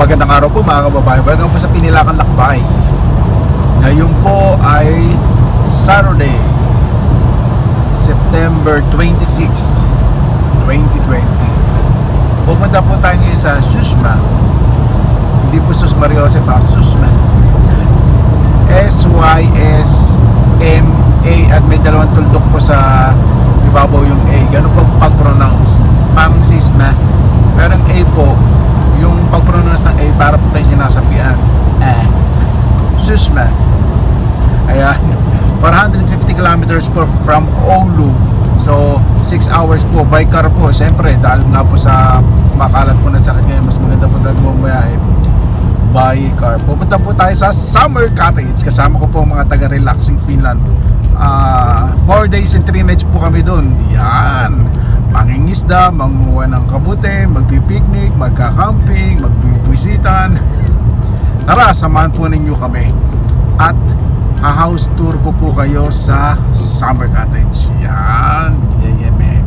Magandang araw po mga kababayan. Welcome po sa Pinilakan Lakbay. Ngayon po ay Saturday, September 26, 2020. Pumunta po tayo ngayon sa Susma. Hindi po Susma Riose pa, Susma. S-Y-S-M-A at may dalawang tuldok po sa ibabaw yung A. Ganun po pag-pronounce. Parang Sisma. Pero ang A po, pag-pronounce ng A para po kayo sinasabihan. Eh. Susma. Ayan. 450 kilometers po from Oulu. So, 6 hours po by car po. Siyempre, dahil nga po sa makalat po na sakit ngayon, mas maganda po talaga bumayahe by car. Pupunta po tayo sa Summer Cottage. Kasama ko po mga taga-relaxing Finland. 4 days and 3 nights po kami doon. Yan. Mangingisda, manguha ng kabute, magpipiknik, magka-camping, magbibisitan. Tara, samahan po ninyo kami. At ha-house tour ko po kayo sa Summer Cottage. Yan. Yan, yan, yan.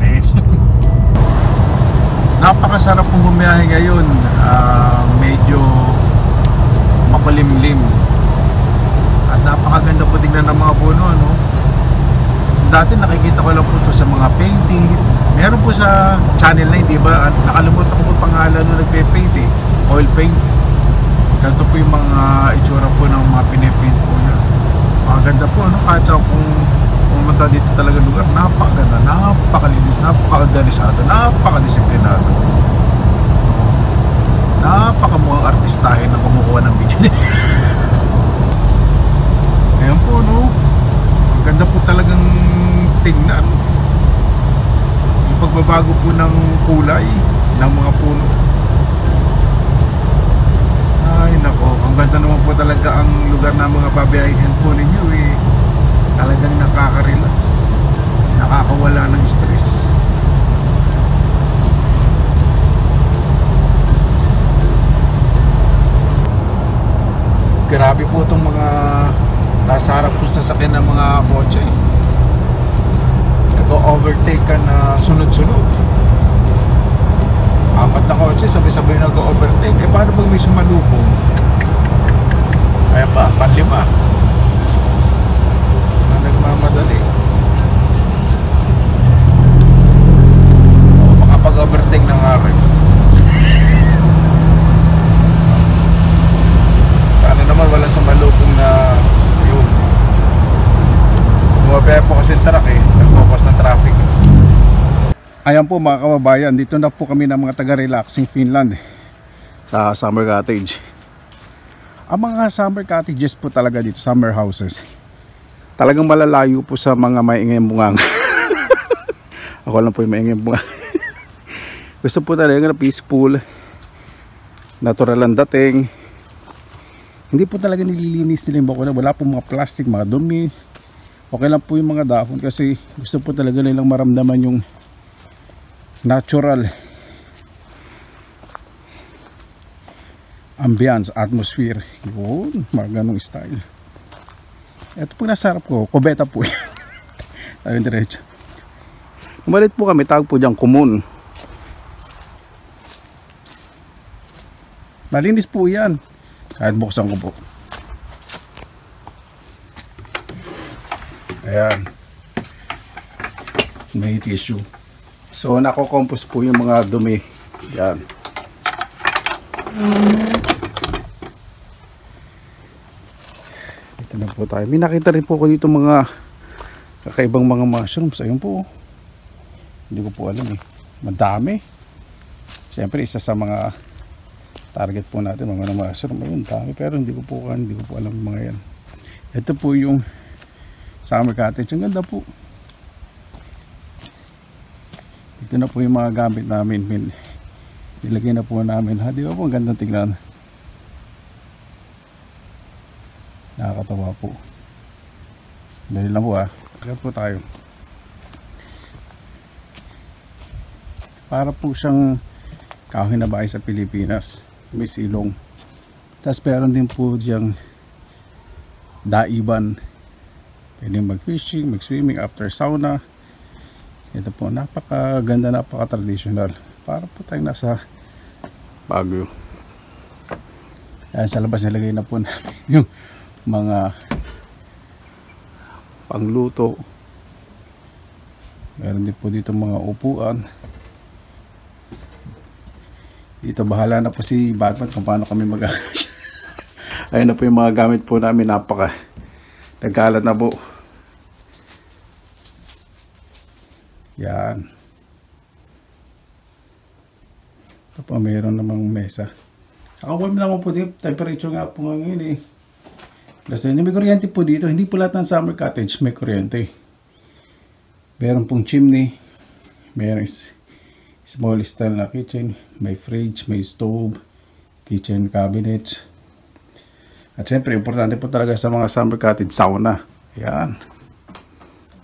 Napakasarap pong bumiyahe ngayon. Ah, medyo makulimlim. At napakaganda po tingnan ng mga puno, ano? Dati nakikita ko lang po ito sa mga paintings. Meron po sa channel na, di ba? At nakalimutan ko po pangalan nung nagpe-paint eh. Oil paint. Ganito po yung mga itsura po ng mga pinipaint po niya. Maganda po, no? Kahit sa kung pumunta dito talaga lugar, napakaganda, napakalinis, napakaorganisado, napakadisiplinado. Napakamukhang artistahin na kumukuha ng video. Ayan po, no? Ganda po talagang tingnan. Yung pagbabago po ng kulay ng mga puno. Ay, nako. Ang ganda naman po talaga ang lugar na mga babiyahin po ninyo eh. Talagang nakaka-relax. Nakakawala ng stress. Grabe po itong mga nasa harap po sasakyan ng mga kotse. Nag-overtake ka na sunod-sunod. Apat na kotse, sabay-sabay nag-overtake. Eh paano pag may sumalubong? Kaya pa, panlima. Na nagmamadali. O, makapag-overtake nga rin. Sana naman wala sumalubong na. Bumabaya po kasi truck eh. Nag-focus na traffic. Ayan po mga kababayan, dito na po kami ng mga taga-relaxing Finland eh, sa summer cottage. Ang mga summer cottages po talaga dito, summer houses, talagang malalayo po sa mga maingayang bungang. Ako lang po yung maingayang bungang. Gusto po talaga na peaceful, natural ang dating. Hindi po talaga nililinis nila yung bakuna. Wala po mga plastic, mga dumi. Okay lang po yung mga dahon kasi gusto po talaga nilang maramdaman yung natural ambience, atmosphere. Yun, mga ganong style. Ito po nasa harap ko, kubeta po yan. Tayo diretso. Umalit po kami, tawag po dyan, kumun. Malinis po yan. Kahit buksan ko po. Ayan. May tissue. So nako-compose po yung mga dumi. Yan. Dito na po tayo. May nakita rin po ko dito mga kakaibang mga mushrooms. Ayun po. Hindi ko po alam eh. Madami. Siyempre isa sa mga target po natin mga mga mushroom. Ayun, dami. Pero hindi ko po, hindi ko po alam mga yan. Ito po yung summer cottage. Ang ganda po. Ito na po yung mga gamit namin. Min, nilagay na po namin. Ha, di ba po ang gandang tingnan? Nakakatawa po. Dali lang po ha. Kaya po tayo. Para po siyang kahoy na bahay sa Pilipinas. May silong. Tapos meron din po diyang daiban. Pwede mag-fishing, mag-swimming after sauna. Ito po, napakaganda, napaka-traditional. Para po tayong nasa Baguio. Ayan, sa labas nilagay na po namin yung mga pangluto. Meron din po dito mga upuan. Dito bahala na po si Batman kung paano kami mag Ayun na po yung mga gamit po namin. Napaka nagkalat na po. Yan. Ito po, mayroon namang mesa. Ako po naman po dito, temperature nga po ngayon eh. Plus, may kuryente po dito. Hindi po lahat ng summer cottage may kuryente. Meron pong chimney. Meron small style na kitchen. May fridge, may stove, kitchen cabinet. At syempre, importante po talaga sa mga summer cottage, sauna. Yan.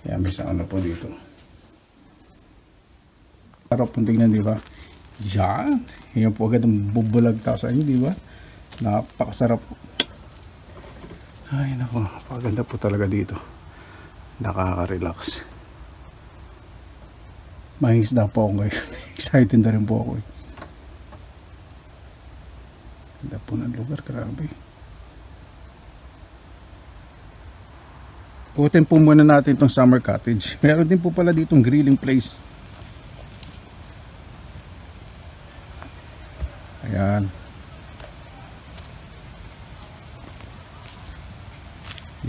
Yan, may sauna po dito. Sarap pong tingnan, di ba? Yan. Yan po agad ang bubulag ta sa inyo, di ba? Napakasarap po. Ay, nako. Paganda po talaga dito. Nakaka-relax. Mahingis na po ako ngayon. Excited na rin po ako eh. Ganda po ng lugar. Grabe. Putin po muna natin itong summer cottage. Meron din po pala ditong grilling place. Ayan.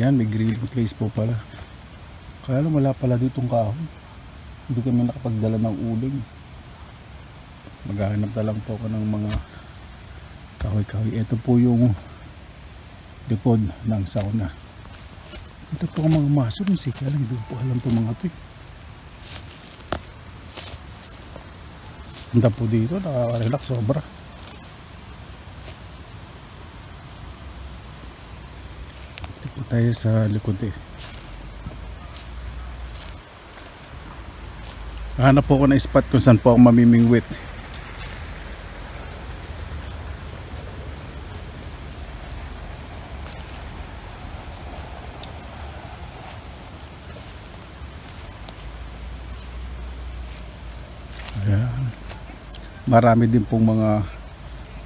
Yan, may grilling place po pala. Kaya lang wala pala ditong kahoy. Hindi kami nakapagdala ng uling. Maghahanap na lang po ako ng mga kahoy-kahoy. Ito po yung likod ng sauna. Ito po ang mga mushrooms eh. Kaya lang hindi po alam po mga ito eh. Ganda po dito. Nakaka-relax sobra. Ito po tayo sa likod eh. Hanap po ako ng spot kung saan po ako mamimingwit. Ayan. Marami din pong mga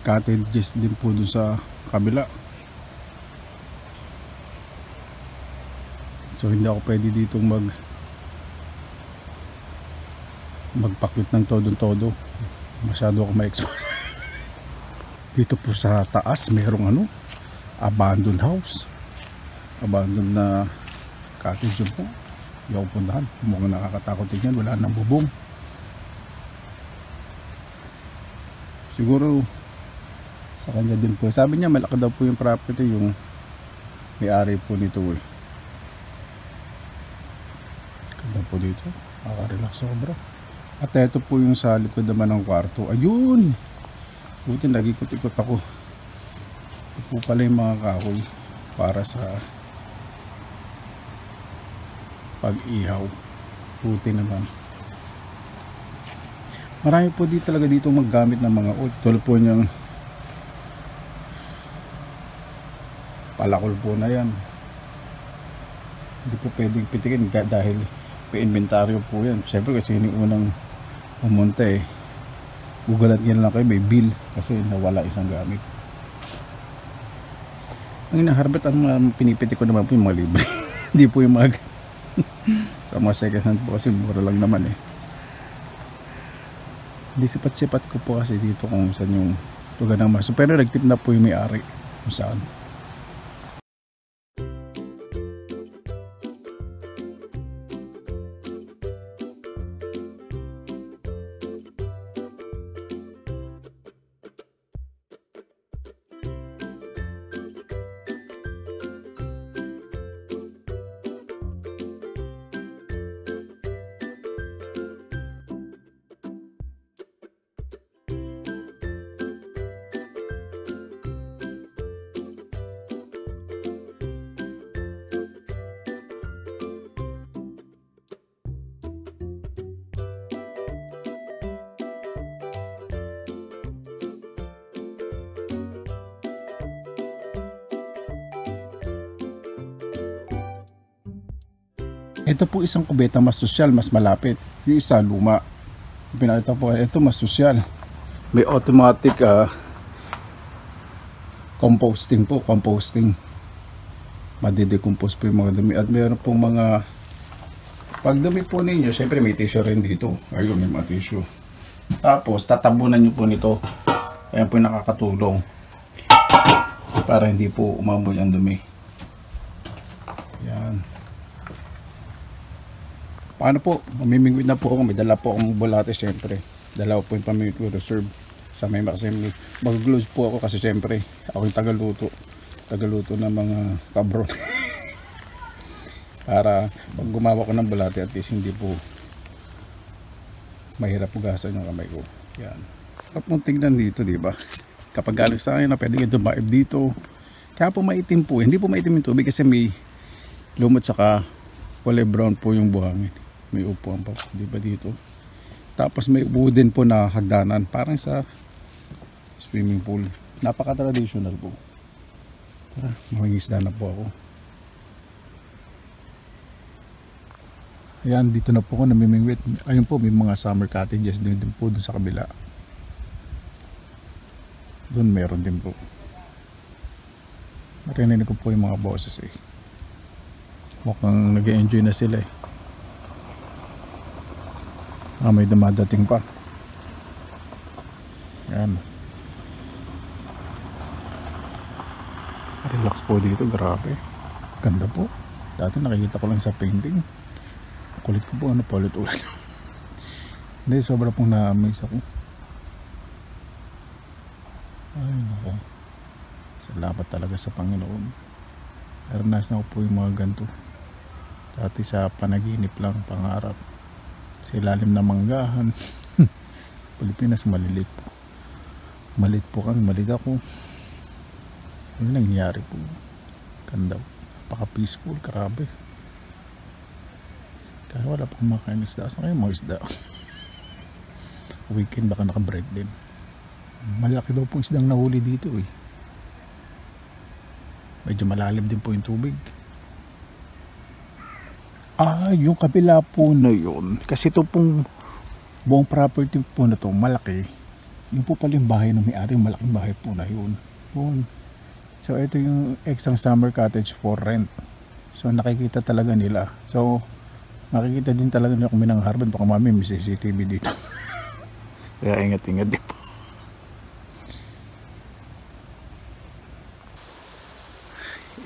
cottages din po dun sa kabila. So hindi ako pwede dito mag magpakwit ng todo-todo. Masyado ako ma-expose. dito po sa taas merong ano abandoned house. Abandoned na cottage yun po. Hindi ako puntahan. Mukhang nakakatakot din yan. Wala nang bubong. siguro sa kanya din po sabi niya malaki daw po yung property yung may-ari po nito eh po dito. Makaka-relax sobra at ito po yung sa likod naman ng kwarto. Ayun! Buti nagikot-ikot ako. Ito po pala yung mga kahoy para sa pag-ihaw. Buti naman. Marami po dito talaga dito maggamit ng mga old tulad po niyang palakol po na yan. Hindi po pwedeng pitikin dahil pa-inventaryo po yan. Syempre kasi yun yung unang pumunta eh. Gugulat nyo lang kayo may bill kasi nawala isang gamit. Ang inaharbat ang mga pinipiti ko naman po yung mga libre. Hindi po yung mga sa mga second hand po kasi mura lang naman eh. Hindi sipat-sipat ko po kasi dito kung saan yung lugar ng maso pero nagtip na po yung may-ari kung saan Ito po isang kubeta mas sosyal, mas malapit. Yung isa luma. Pinakita po, ito mas sosyal. May automatic uh, composting po, composting. Madidecompose po yung mga dumi. At meron pong mga pag dumi po ninyo, syempre may tissue rin dito. Ayun, may mga tissue. Tapos, tatabunan nyo po nito. Ayan po yung nakakatulong. Para hindi po umamoy ang dumi. Yan. Paano po? Mamimingwit na po ako. May dala po akong bulate syempre. Dala ko po yung pamimingwit ko reserve. Sa may kasi mag-gloves po ako kasi syempre ako yung tagaluto. Tagaluto ng mga kabron. Para pag gumawa ko ng bulate at least hindi po mahirap pugasan yung kamay ko. Yan. Tapos tingnan dito, di ba? Kapag galing sa akin na pwede kayo dumaib dito. Kaya po maitim po. Hindi po maitim yung tubig kasi may lumot saka kulay brown po yung buhangin. May upuan pa di ba dito? Tapos may wooden po na hagdanan. Parang sa swimming pool. Napaka-traditional po. Tara, mangingisda na po ako. Ayan, dito na po ako namimingwit. Ayun po, may mga summer cottages din, din po dun sa kabila. Doon meron din po. Narinig ko po yung mga boses eh. Mukhang nag enjoy na sila eh. Ah, may dumadating pa. Yan. Relax po dito, grabe. Ganda po. Dati nakikita ko lang sa painting. Kulit ko po, ano pa ulit-ulit. Hindi, sobra pong na-amaze ako. Ay, nako. Salamat talaga sa Panginoon. Naranasan ko po yung mga ganito. Dati sa panaginip lang, pangarap. Sa ilalim ng manggahan. Pilipinas, malilit po. Malit po kami, malit ako. Ano nangyari po? Ganda. Napaka-peaceful, grabe. Kaya wala pa kumakain ng isda. Saan kayo mga isda? Weekend baka naka-break din. Malaki daw po isdang nahuli dito eh. Medyo malalim din po yung tubig. Ah, yung kabila po na yun. Kasi ito pong buong property po na to, malaki. Yung po pala yung bahay ng may-ari, malaking bahay po na yun. Yun. So, ito yung extra summer cottage for rent. So, nakikita talaga nila. So, makikita din talaga nila kung may nangharbin. Baka mami may CCTV dito. Kaya ingat-ingat din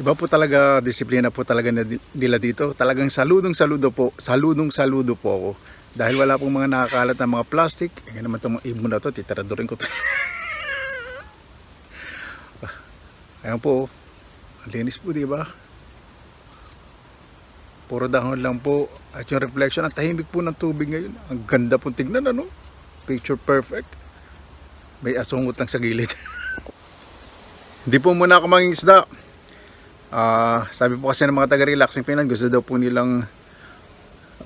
Iba po talaga, disiplina po talaga nila dito. Talagang saludong saludo po, saludong saludo po ako. Dahil wala pong mga nakakalat na mga plastic. Ngayon naman itong ibon na to, titiradurin ko to. Ayan po, ang linis po, di ba? Puro dahon lang po. At yung reflection, ang tahimik po ng tubig ngayon. Ang ganda po tignan, ano? Picture perfect. May asungot lang sa gilid. Hindi po muna ako mangingisda. Ah, sabi po kasi ng mga taga-relaxing Finland, gusto daw po nilang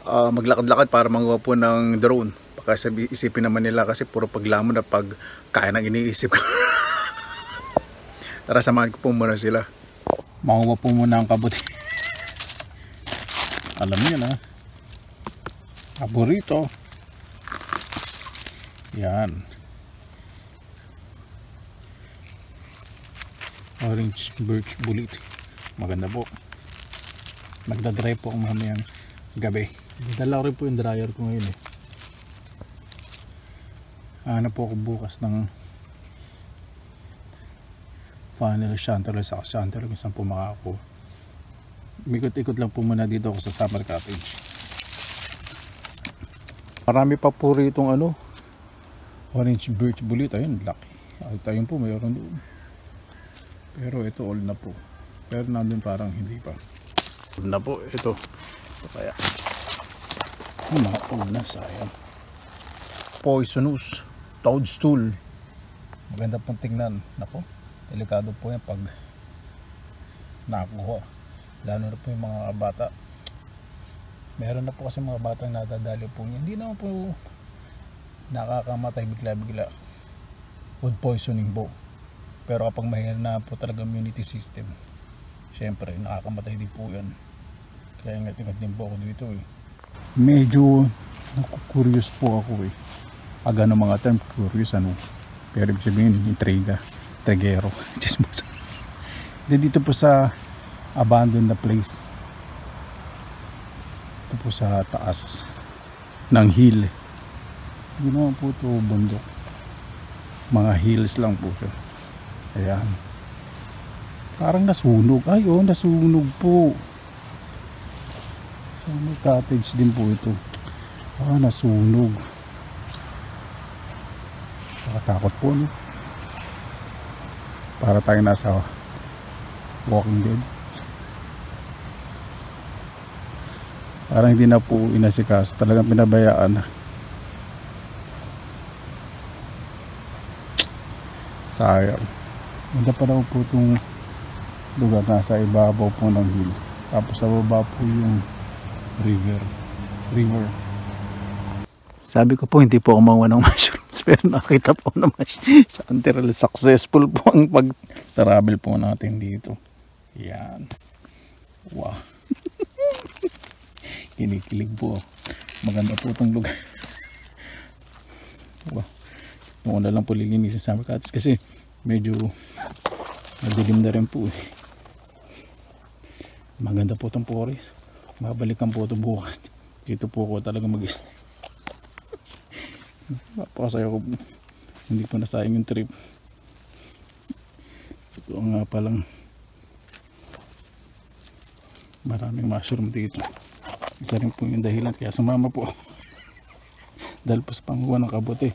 ah, maglakad-lakad para magawa po ng drone. Baka sabi, isipin naman nila kasi puro paglamon na pag kaya nang iniisip ko. Tara, samahan ko po muna sila. Makuha po muna ang kabuti. Alam niyo na. Paborito. Yan. Orange birch bullet. Maganda po. Magdadry po ako mamayang gabi. Dala rin po yung dryer ko ngayon eh. Hanap po ako bukas ng funnel chanterelle sa chanterelle kung saan po makako. Mikot-ikot lang po muna dito ako sa summer cottage. Marami pa po rito ano orange birch bullet. Ayun, laki. At ayun po, mayroon doon. Pero ito all na po. Pero nandun parang hindi pa. Na po, ito. Ito kaya. Oh, all na, sayang. Poisonous toadstool. Maganda pong tingnan. Nako, delikado po yan pag nakuha. Lalo na po yung mga bata. Meron na po kasi mga batang nadadali po niya. Hindi naman po nakakamatay bigla-bigla. Food poisoning po. Pero kapag mahina na po talaga immunity system, syempre nakakamatay din po yan. Kaya ingat-ingat din po ako dito eh. Medyo naku-curious po ako eh. Pag ano mga term, curious ano. Pero ibig sabihin, intriga. Chismosa. Then dito po sa abandoned na place. Ito po sa taas ng hill. Naman po ito bundok. Mga hills lang po siya. Ayan. Parang nasunog. Ay, oh, nasunog po. Summer cottage din po ito. Ah, nasunog. Nakatakot po, no? Para tayo nasa Walking Dead. Parang hindi na po inasikas. Talagang pinabayaan na. Sayang. Ganda pa daw po itong lugar nasa ibabaw po ng hill. Tapos sa baba po yung river. River. Sabi ko po hindi po manguha ng mushrooms pero nakita po naman Chanterelle successful po ang pag-travel po natin dito. Yan. Wow. Kinikilig po. Maganda po itong lugar. wow. Muna lang po lilinisin sa amin kasi medyo madilim na rin po eh. Maganda po itong forest. Mabalikan po ito bukas. Dito po ako talaga mag-isa. Napakasaya ko. Hindi po nasayang yung trip. Ito nga palang maraming mushroom dito. Isa rin po yung dahilan kaya sumama po. Dahil po sa panguha ng kabote.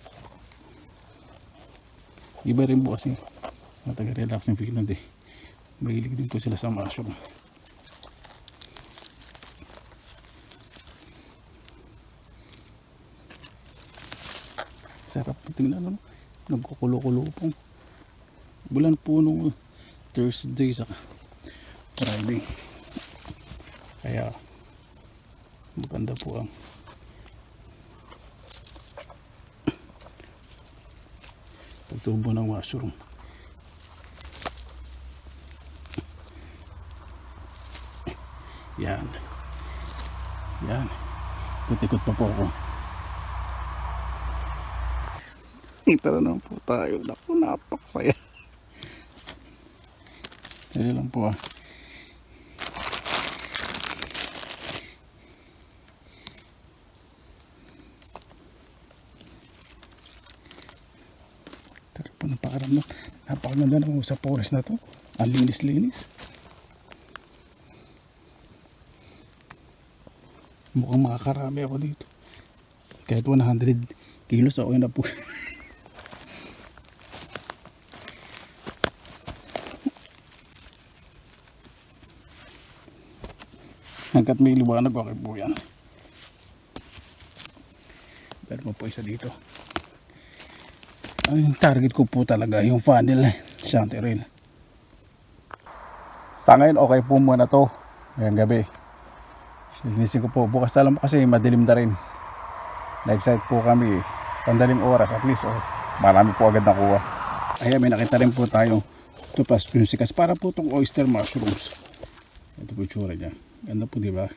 Iba rin po kasi mataga-relax yung feeling eh. Mahilig din po sila sa mushroom. Sarap po tingnan ano. Nagkukulo-kulo po. Bulan po nung Thursday sa Friday. Kaya maganda po ang pagtubo ng mushroom. Yan. Yan. Ikot-ikot pa po ako. Tara na po tayo. Naku, napakasaya. Dali lang po ah. Tara po, napakaramdam. Napakaganda naman sa forest na to. Ang linis-linis. Mukhang makakarami ako dito. Kahit 100 kilos, okay na po. hanggat may liwanag okay po yan. Pero po isa dito. Ang target ko po talaga yung funnel chanterelle sa ngayon okay po muna to. Ngayong gabi. Linisin ko po bukas na lang kasi madilim na rin. Na-excite po kami. Sandaling oras at least oh, marami po agad nakuha. Ayan may nakita rin po tayo. Ito pa sikas para po itong oyster mushrooms. Ito po yung tsura niya Ganda po, di ba?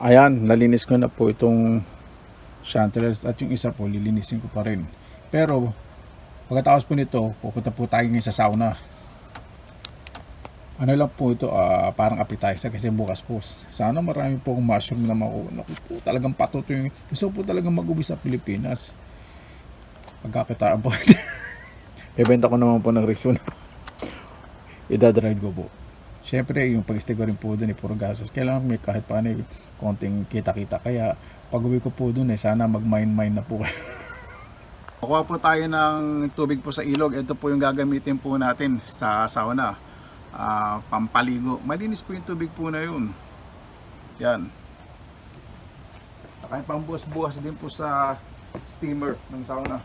Ayan, nalinis ko na po itong chanterelles at yung isa po, lilinisin ko pa rin. Pero, pagkatapos po nito, pupunta po tayo ngayon sa sauna. Ano lang po ito, ah, parang appetizer kasi bukas po. Sana marami po akong mushroom na makuha. Naku po, talagang patuto yung, gusto po talagang mag-uwi sa Pilipinas. Pagkakitaan po. Ibenta ko naman po ng Rexona idadrive ko po. Siyempre, yung pag-stay ko rin po doon, eh, puro gastos. Kailangan may kahit paano eh, konting kita-kita. Kaya, pag uwi ko po doon, eh, sana mag-mine-mine na po kayo. Kukuha po tayo ng tubig po sa ilog. Ito po yung gagamitin po natin sa sauna. Ah, pampaligo. Malinis po yung tubig po na yun. Yan. Saka yung pambuhas-buhas din po sa steamer ng sauna.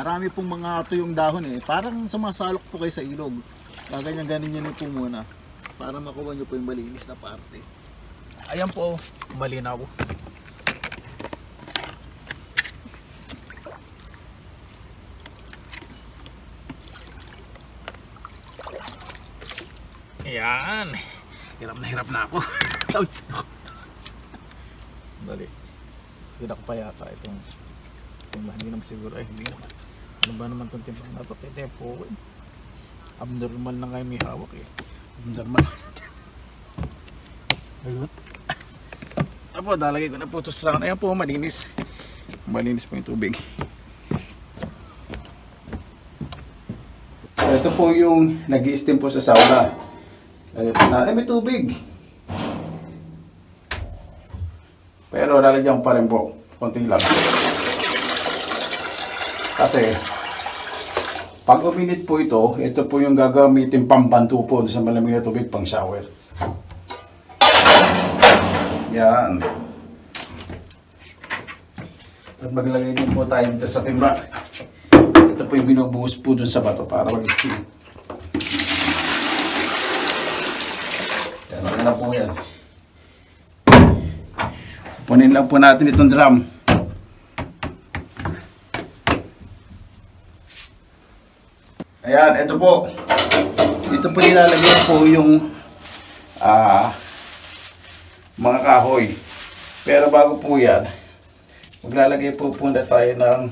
Marami pong mga tuyong dahon eh. Parang sumasalok po kayo sa ilog. Gaganyan-ganin nyo na po muna. Para makuha nyo po yung malinis na parte. Ayan po, malinaw. Ayan. Hirap na hirap na ako. Dali. Sila ko pa yata itong timbang. Hindi naman siguro. Ay, hindi naman. Ano ba naman itong timbang na ito? Tetepo. Eh. Abnormal na yung may hawak eh. Abnormal. Ayun. Ano po, dalagay ko na po ito sa sana. Ayan po, malinis. Malinis po yung tubig. Ito po yung nag steam po sa sauna. Po na, eh may tubig. Pero lalagyan ko pa rin po. Konti lang. Kasi, pag uminit po ito, ito po yung gagamitin pambanto po sa malamig na tubig pang shower. Yan. At maglagay din po tayo dito sa timba. Ito po yung binubuhos po dun sa bato para mag-steam. Yan, na po yan. Punin lang po natin itong drum. Ayan, ito po. Dito po nilalagay po yung ah mga kahoy. Pero bago po yan, maglalagay po muna tayo ng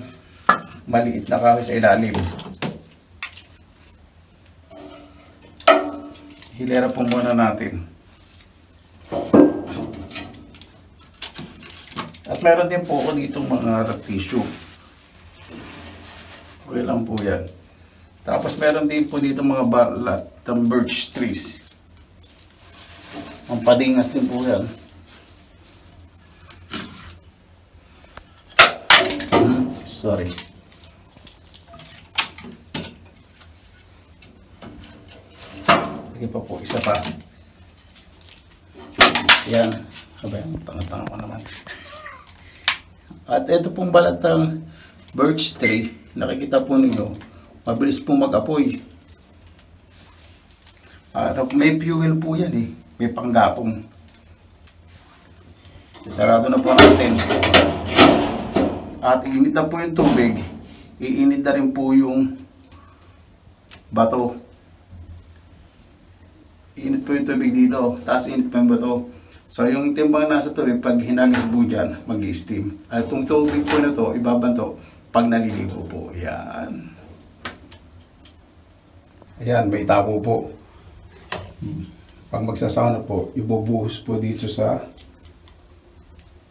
maliit na kahoy sa ilalim. Hilera po muna natin. At meron din po ako dito mga tissue. Okay lang po yan. Tapos meron din po dito mga balat ng birch trees. Ang padingas din po yan. Sorry. Sige pa po, isa pa. Yan. Abay, ang tanga-tanga ko naman. At ito pong balat ng birch tree, nakikita po ninyo, mabilis pong mag-apoy. At may fuel po yan eh, may panggapong. Sarado na po natin. At iinit na po yung tubig, iinit na rin po yung bato. Init po yung tubig dito, tapos init pa yung bato. So yung timbang nasa tubig, pag hinagis po dyan, mag-steam. At itong tubig po na to, ibabanto pag naliligo po. Yan. Ayan, may tabo po. Pag magsasauna po, ibubuhos po dito sa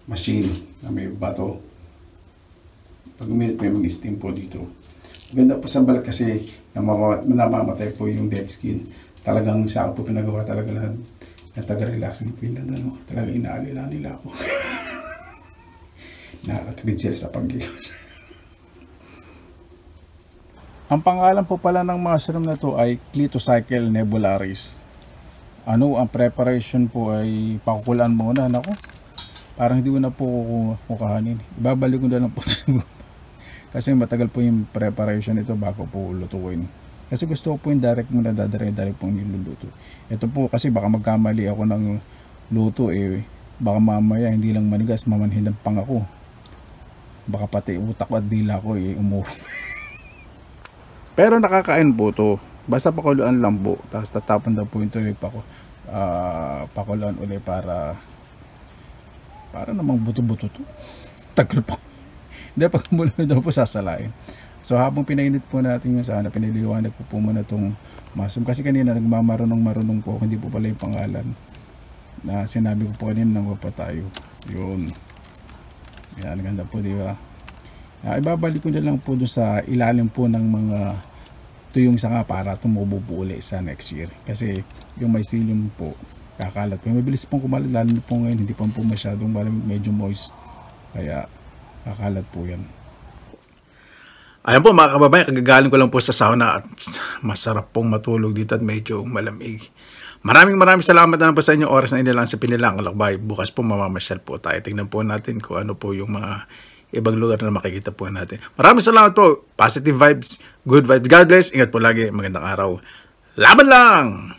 machine na may bato. Pag minute may mag-steam po dito. Ganda po sa balat kasi namama- namamatay po yung dead skin. Talagang sa ako po pinagawa talaga na, na taga-relaxing feel na ano. Talagang inaalila nila ako. Nakakatipid sila sa paggilos. Ang pangalan po pala ng mushroom na to ay Clitocycle nebularis. Ano, ang preparation po ay pakukulaan muna. Nako, parang hindi ko na po kukahanin. Ibabalik ko na lang po. Kasi matagal po yung preparation ito bago po lutuin. Kasi gusto ko po yung direct muna dadare-dare pong niluluto. Ito po kasi baka magkamali ako ng luto eh. Baka mamaya hindi lang manigas, mamanhin lang pang ako. Baka pati utak at dila ko eh umuro. Pero nakakain po to. Basta pakuluan lang po. Tapos tatapon daw po yung tubig pa ko. Ah, pakuluan uli para para namang buto-buto to. Tagal pa. Hindi, pag kumulo daw po sasalain. So habang pinainit po natin yung sana, piniliwanag po po muna itong mushroom. Kasi kanina nagmamarunong-marunong po, hindi po pala yung pangalan na sinabi ko po kanina nang pa tayo. Yun. Yan, ganda po, di ba? Ah, ibabalik ko na lang po doon sa ilalim po ng mga tuyong sanga para tumubo po uli sa next year. Kasi yung mycelium po, kakalat po. Mabilis pong kumalat, lalo na po ngayon, hindi pa po masyadong malamig, medyo moist. Kaya, kakalat po yan. Ayan po mga kababayan, kagagaling ko lang po sa sauna at masarap pong matulog dito at medyo malamig. Maraming maraming salamat na po sa inyong oras na inilang sa pinilang kalakbay. Bukas po mamamasyal po tayo. Tingnan po natin kung ano po yung mga ibang lugar na makikita po natin. Maraming salamat po. Positive vibes, good vibes. God bless. Ingat po lagi. Magandang araw. Laban lang!